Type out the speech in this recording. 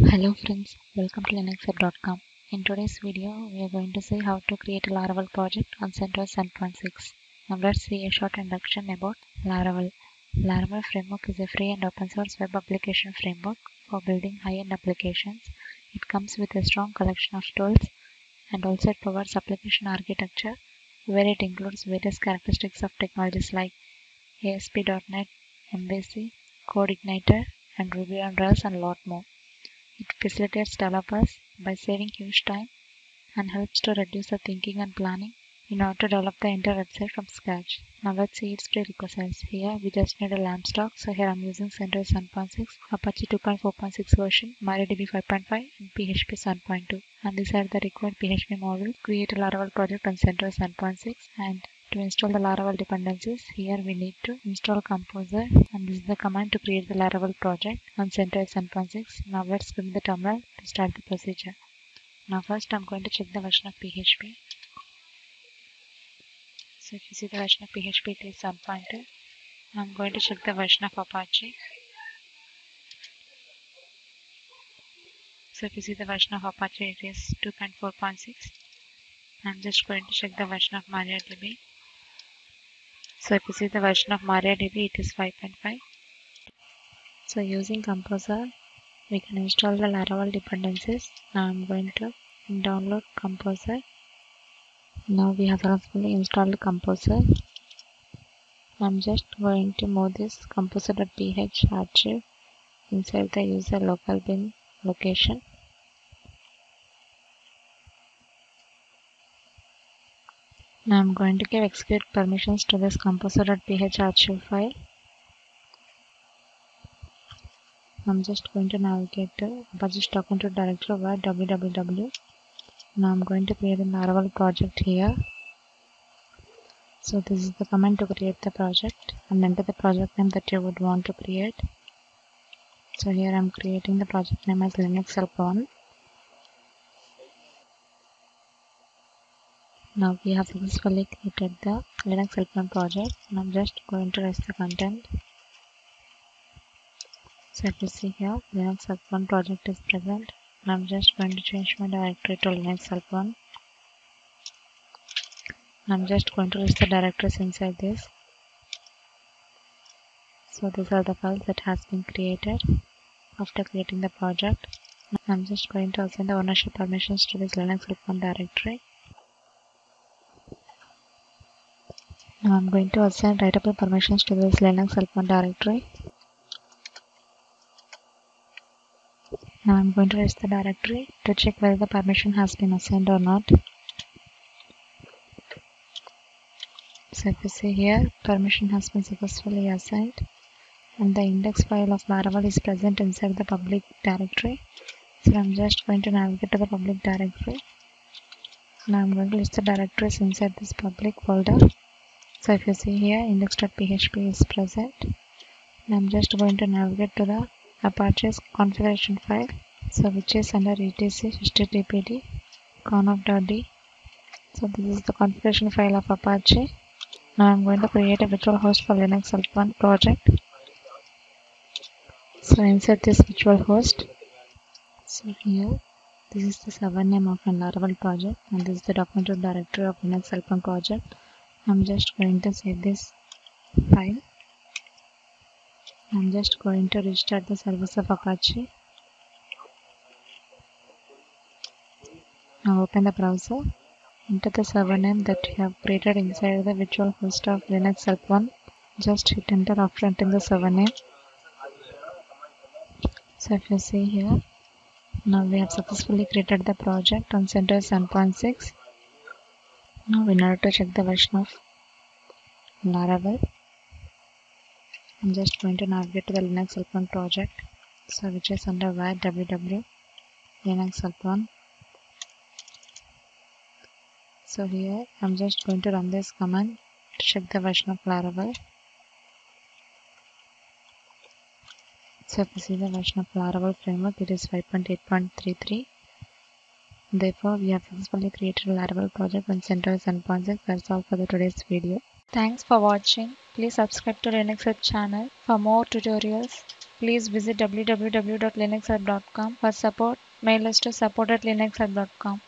Hello friends, welcome to linuxhelp.com. In today's video, we are going to see how to create a Laravel project on CentOS 7.6. Now let's see a short introduction about Laravel. Laravel framework is a free and open source web application framework for building high-end applications. It comes with a strong collection of tools and also it provides application architecture where it includes various characteristics of technologies like ASP.NET, MVC, CodeIgniter, and Ruby on Rails and lot more. It facilitates developers by saving huge time and helps to reduce the thinking and planning in order to develop the entire website from scratch. Now let's see its prerequisites. Here we just need a LAMP stack. So here I'm using CentOS 7.6, Apache 2.4.6 version, MariaDB 5.5 and PHP 7.2. And these are the required PHP modules. Create a Laravel project on CentOS 7.6 and to install the Laravel dependencies, here we need to install Composer and this is the command to create the Laravel project on CentOS 7.6. Now let's go the terminal to start the procedure. Now first I'm going to check the version of PHP. So if you see the version of PHP it is 7.2. I'm going to check the version of Apache. So if you see the version of Apache it is 2.4.6. I'm just going to check the version of MariaDB. So if you see the version of MariaDB, it is 5.5. So using Composer, we can install the Laravel dependencies. Now I'm going to download Composer. Now we have successfully installed Composer. I'm just going to move this composer.ph archive inside the user local bin location. Now I'm going to give execute permissions to this composer.ph archive file. I'm just going to navigate to Apache stock into directory var www. Now I'm going to create a Laravel project here. So this is the command to create the project and enter the project name that you would want to create. So here I'm creating the project name as Linux Help 1. Now we have successfully created the Linux Help1 project and I'm just going to rest the content. So if you see here, Linux Help1 project is present I'm just going to change my directory to Linux Help1. I'm just going to list the directories inside this. So these are the files that has been created after creating the project. I'm just going to assign the ownership permissions to this Linux Help1 directory. Now I'm going to assign writable permissions to this Linux help1 directory. Now I'm going to list the directory to check whether the permission has been assigned or not. So if you see here, permission has been successfully assigned and the index file of Laravel is present inside the public directory. So I'm just going to navigate to the public directory. Now I'm going to list the directories inside this public folder. So if you see here index.php is present. I'm just going to navigate to the Apache's configuration file. So which is under etc httpd conf.d. So this is the configuration file of Apache. Now I'm going to create a virtual host for Linux Help1 project. So insert this virtual host. So here this is the server name of an Laravel project and this is the document directory of Linux Help1 project. I'm just going to save this file. I'm just going to restart the service of Apache. Now open the browser. Enter the server name that you have created inside the virtual host of Linux Help1. Just hit enter after entering the server name. So if you see here, now we have successfully created the project on CentOS 7.6. Now in order to check the version of Laravel, I'm just going to navigate to the Linux Help1 project, so which is under var www Linux Help1. So here I'm just going to run this command to check the version of Laravel. So if you see the version of Laravel framework, it is 5.8.33. Therefore, we have successfully created a Laravel project on CentOS 7.6. That's all for the today's video. Thanks for watching. Please subscribe to Linux Help channel for more tutorials. please visit www.linuxhelp.com. For support, mail us to support at linuxhelp.com.